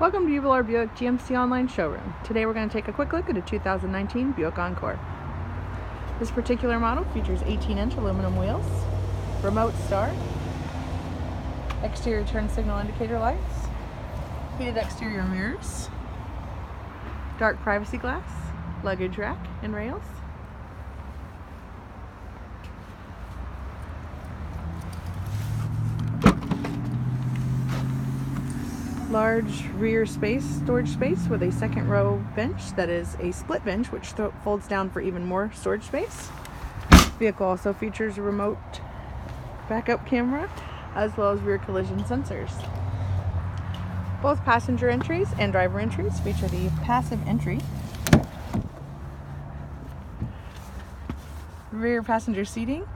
Welcome to Uebelhor Buick GMC Online Showroom. Today we're going to take a quick look at a 2019 Buick Encore. This particular model features 18-inch aluminum wheels, remote start, exterior turn signal indicator lights, heated exterior mirrors, dark privacy glass, luggage rack and rails, large rear space, storage space with a second row bench that is a split bench which folds down for even more storage space. Vehicle also features a remote backup camera as well as rear collision sensors. Both passenger entries and driver entries feature the passive entry. Rear passenger seating